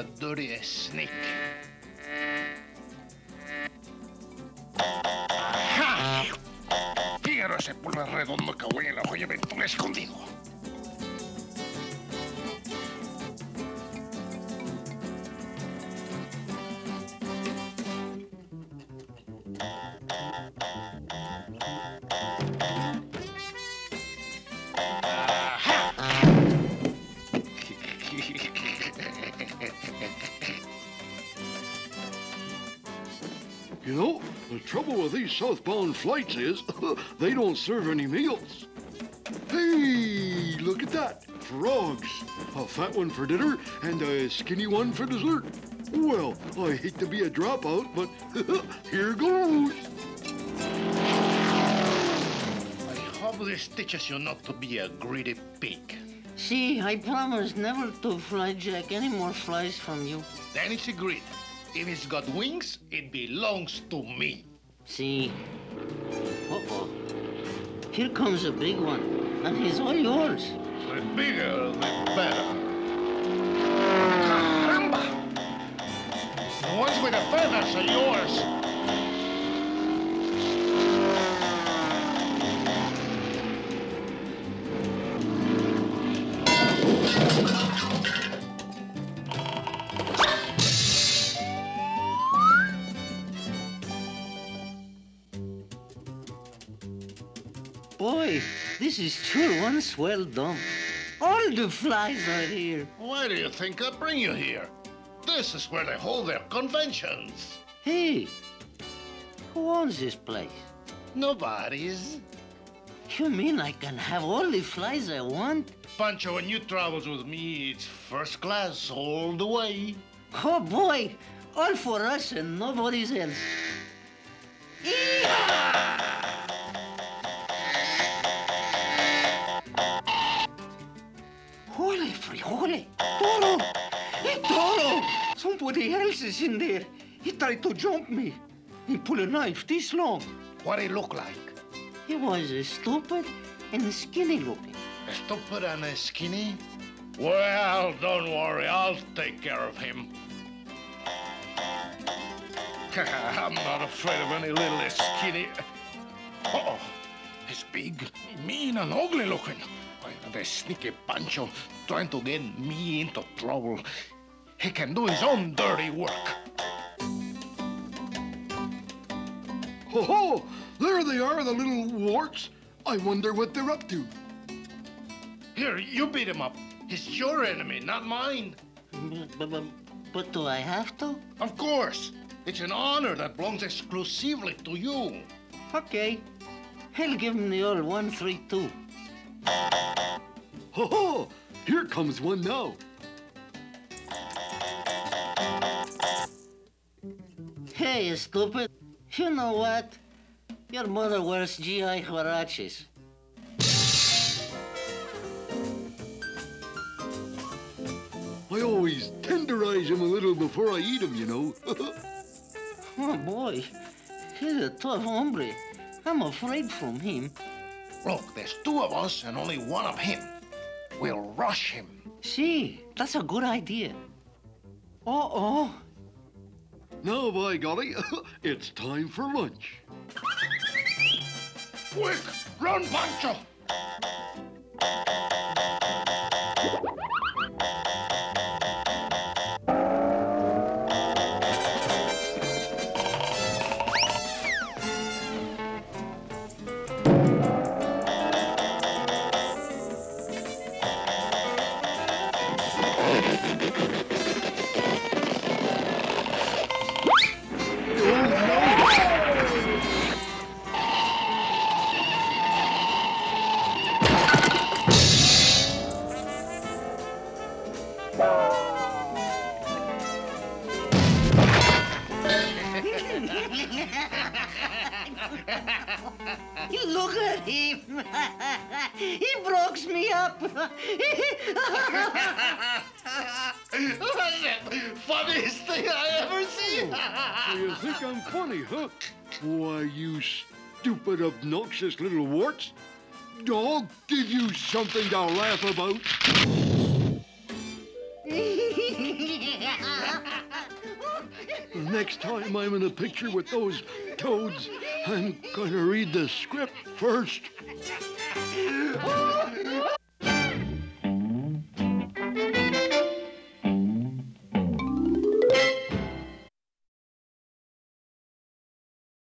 a Dory Snake. ¡Ja! Ese pulgar redondo que huele en la joya de escondido. The trouble with these southbound flights is they don't serve any meals. Hey, look at that. Frogs. A fat one for dinner and a skinny one for dessert. Well, I hate to be a dropout, but here goes. I hope this teaches you not to be a greedy pig. See, I promise never to fly jack any more flies from you. Then it's agreed. If it's got wings, it belongs to me. See? Uh-oh. Here comes a big one, and he's all yours. The bigger, the better. Caramba! The ones with the feathers are yours. Boy, this is sure one swell dump. All the flies are here. Why do you think I bring you here? This is where they hold their conventions. Hey, who owns this place? Nobody's. You mean I can have all the flies I want? Pancho, when you travels with me, it's first class all the way. Oh boy, all for us and nobody's else. Holy frijole! Toro! Hey, Toro! Somebody else is in there. He tried to jump me. He pulled a knife this long. What it look like? He was uh, stupid and skinny looking. Stupid and skinny? Well, don't worry, I'll take care of him. I'm not afraid of any little skinny. Uh-oh, he's big, mean, and ugly looking. Why, the sneaky Pancho trying to get me into trouble. He can do his own dirty work. Ho ho! There they are, the little warts. I wonder what they're up to. Here, you beat him up. He's your enemy, not mine. But, but, but do I have to? Of course. It's an honor that belongs exclusively to you. Okay. He'll give him the old one, three, two. Ho ho! Here comes one now. Hey, you stupid. You know what? Your mother wears GI huaraches. I always tenderize him a little before I eat him, you know. Oh, boy. He's a tough hombre. I'm afraid from him. Look, there's two of us and only one of him. We'll rush him. See, that's a good idea. Uh-oh. now, by golly, it's time for lunch. Quick, run, Pancho! Look at him. he broke me up. Funniest thing I ever seen. So oh, you think I'm funny, huh? Why, you stupid, obnoxious little warts. I'll give you something to laugh about. Next time I'm in a picture with those toads, I'm gonna read the script first.